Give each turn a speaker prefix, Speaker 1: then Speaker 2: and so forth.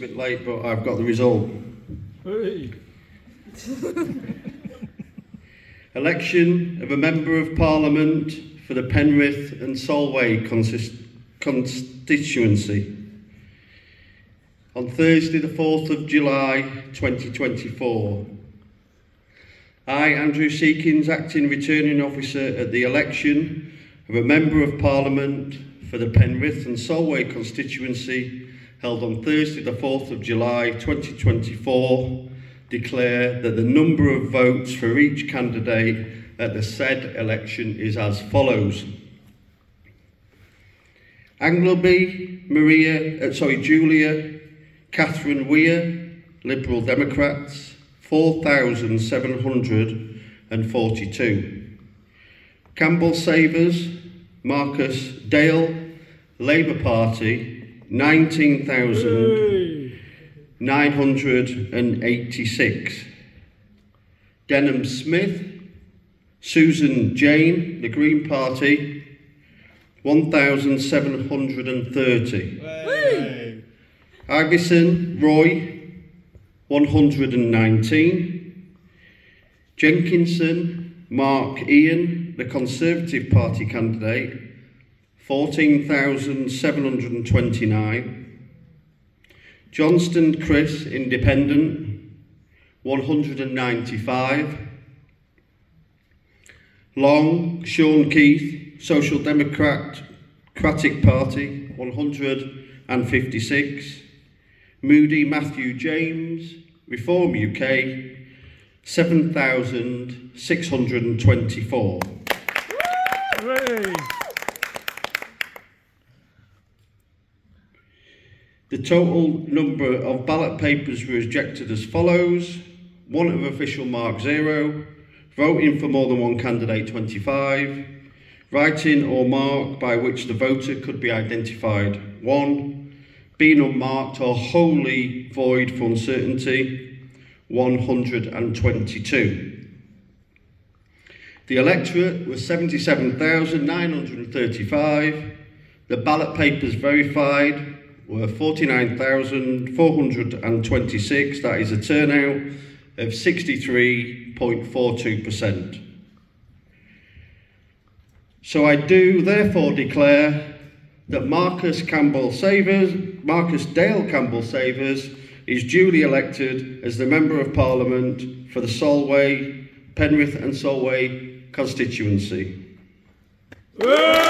Speaker 1: bit late, but I've got the result.
Speaker 2: Hey.
Speaker 1: Election of a Member of Parliament for the Penrith and Solway constituency. On Thursday, the 4th of July 2024. I, Andrew Seekins, acting returning officer at the election of a Member of Parliament for the Penrith and Solway constituency held on Thursday, the 4th of July 2024, declare that the number of votes for each candidate at the said election is as follows. Aglionby Maria, uh, sorry, Julia Catherine Weir, Liberal Democrats, 4,742. Campbell Savers, Markus Dale, Labour Party, 19,986. Denham Smith, Susan Jane, the Green Party, 1,730.
Speaker 2: Hey.
Speaker 1: Roy, 119. Jenkinson Mark Ian, the Conservative Party candidate, 14,729. Johnston Chris, Independent, 195. Long Sean Keith, Social Democrat Democratic Party, 156. Moody Matthew James, Reform UK, 7,624.
Speaker 2: Hooray.
Speaker 1: The total number of ballot papers were rejected as follows. One of official mark zero, voting for more than one candidate 25, writing or mark by which the voter could be identified 1, being unmarked or wholly void for uncertainty 122. The electorate was 77,935. The ballot papers verified were 49,426. That is a turnout of 63.42%. So I do therefore declare that Markus Campbell Savers, Markus Dale Campbell-Savours, is duly elected as the Member of Parliament for the Solway, Penrith and Solway constituency.
Speaker 2: Hooray!